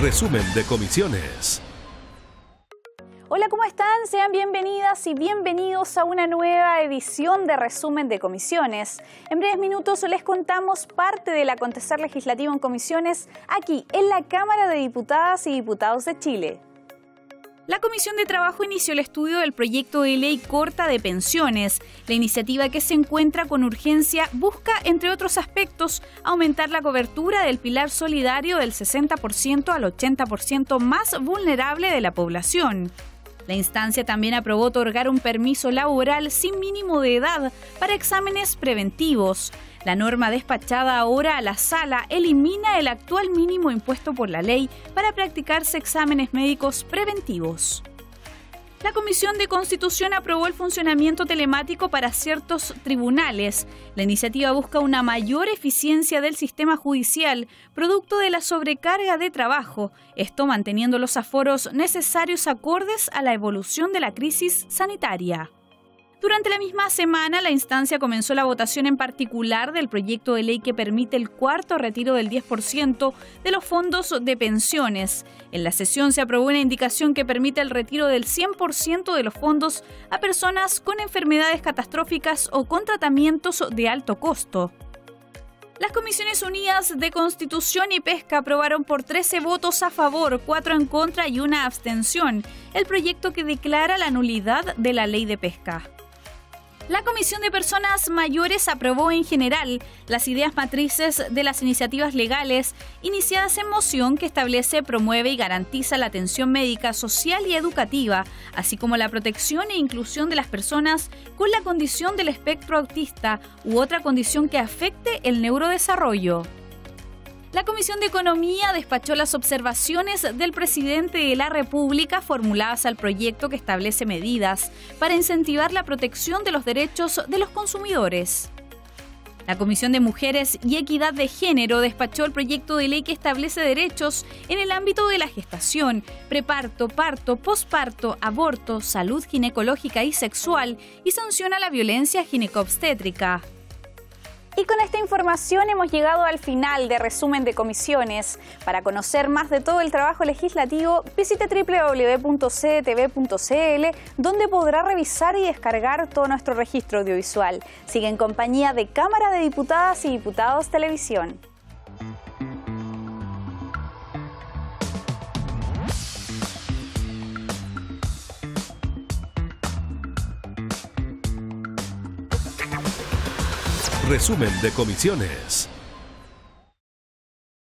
Resumen de comisiones. Hola, ¿cómo están? Sean bienvenidas y bienvenidos a una nueva edición de Resumen de Comisiones. En breves minutos les contamos parte del acontecer legislativo en comisiones aquí en la Cámara de Diputadas y Diputados de Chile. La Comisión de Trabajo inició el estudio del proyecto de ley corta de pensiones. La iniciativa que se encuentra con urgencia busca, entre otros aspectos, aumentar la cobertura del pilar solidario del 60% al 80% más vulnerable de la población. La instancia también aprobó otorgar un permiso laboral sin mínimo de edad para exámenes preventivos. La norma despachada ahora a la sala elimina el actual mínimo impuesto por la ley para practicarse exámenes médicos preventivos. La Comisión de Constitución aprobó el funcionamiento telemático para ciertos tribunales. La iniciativa busca una mayor eficiencia del sistema judicial, producto de la sobrecarga de trabajo, esto manteniendo los aforos necesarios acordes a la evolución de la crisis sanitaria. Durante la misma semana, la instancia comenzó la votación en particular del proyecto de ley que permite el cuarto retiro del 10% de los fondos de pensiones. En la sesión se aprobó una indicación que permite el retiro del 100% de los fondos a personas con enfermedades catastróficas o con tratamientos de alto costo. Las Comisiones Unidas de Constitución y Pesca aprobaron por 13 votos a favor, 4 en contra y una abstención el proyecto que declara la nulidad de la ley de pesca. La Comisión de Personas Mayores aprobó en general las ideas matrices de las iniciativas legales iniciadas en moción que establece, promueve y garantiza la atención médica, social y educativa, así como la protección e inclusión de las personas con la condición del espectro autista u otra condición que afecte el neurodesarrollo. La Comisión de Economía despachó las observaciones del presidente de la República formuladas al proyecto que establece medidas para incentivar la protección de los derechos de los consumidores. La Comisión de Mujeres y Equidad de Género despachó el proyecto de ley que establece derechos en el ámbito de la gestación, preparto, parto, posparto, aborto, salud ginecológica y sexual y sanciona la violencia ginecobstétrica. Y con esta información hemos llegado al final de resumen de comisiones. Para conocer más de todo el trabajo legislativo, visite www.ctv.cl, donde podrá revisar y descargar todo nuestro registro audiovisual. Sigue en compañía de Cámara de Diputadas y Diputados Televisión. Resumen de comisiones.